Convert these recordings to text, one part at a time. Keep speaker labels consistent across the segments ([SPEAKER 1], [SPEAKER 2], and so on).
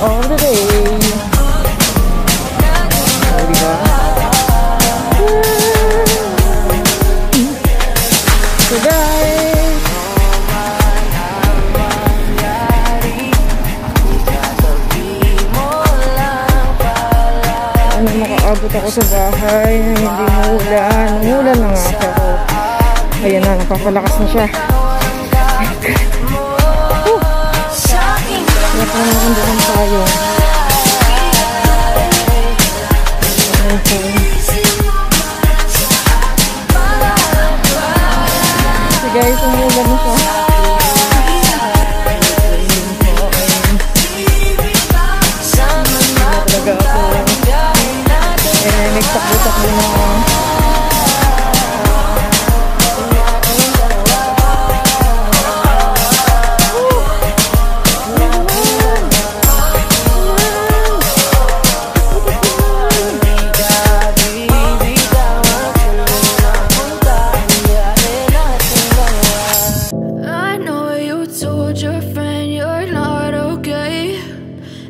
[SPEAKER 1] All the day. Makaabot ako sa bahay hindi muulan. Umulan na nga pero ayan na, napapalakas na siya. Meron doon tayo. So guys, ang ulan na po. Nagtakbo-takbo na ako.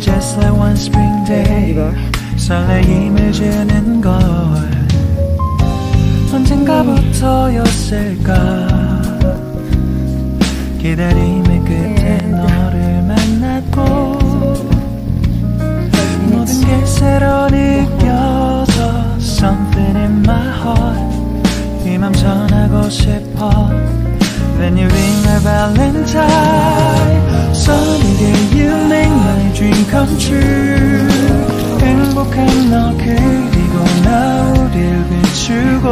[SPEAKER 2] just like one spring day? 설레임을 주는 걸 언젠가부터였을까 기다림의 끝에 너를 만났고 모든 게 새로 느껴져 Something in my heart 이맘 전하고 싶어 Then you ring my valentine Sunny day you make my dream come true 행복한 너 그리고 나 우릴 비추고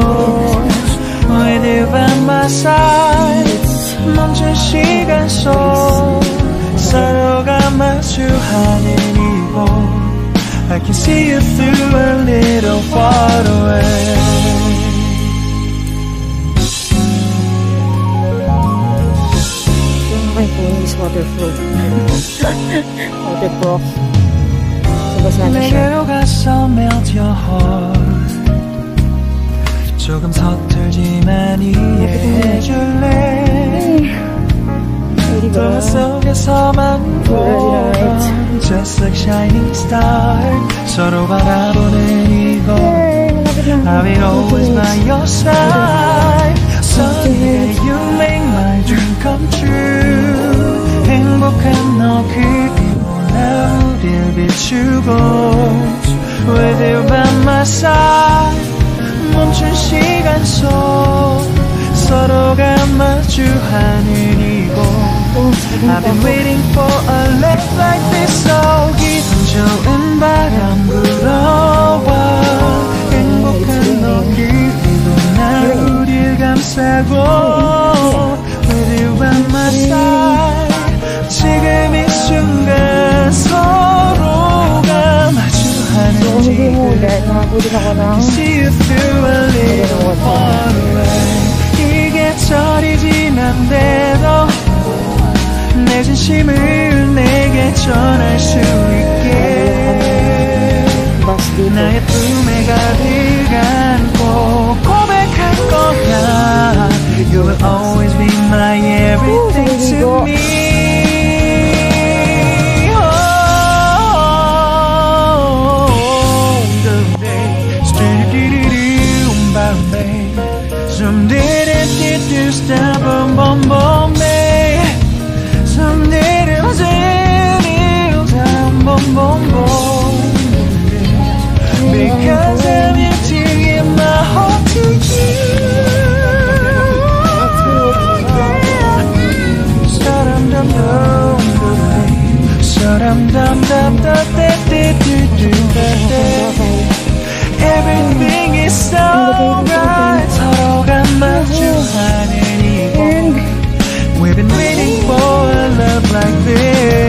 [SPEAKER 2] With you by my side 멈춘 시간 속 서로가 마주하는 이곳 I can see you through a little far away
[SPEAKER 1] Waterproof. waterproof. So, basa na siya.
[SPEAKER 2] 가서 melt your heart 조금 서툴지만 이해해줄래? 더 속에서만 보던 Just like shining star 서로 바라보는 이곳. I will always by your side Someday you make 행복한 너 그리고 나 우릴 비추고 With you by my side 멈춘 시간 속 서로가 마주하는 이곳
[SPEAKER 1] Oh,
[SPEAKER 2] I've been waiting for a love like this so 기분 좋은 바람 불어와 행복한 너 그리고 나 우릴 감싸고 through a little far away 이게 철이 지난데도 내 진심을 내게 전할 수 있게. 나의 품에 가득 안고 고백할 거야 You will always dum. Shadum dum dum dum Everything is so right. 서로가 마주하는 이곳. We've been waiting for a love like this.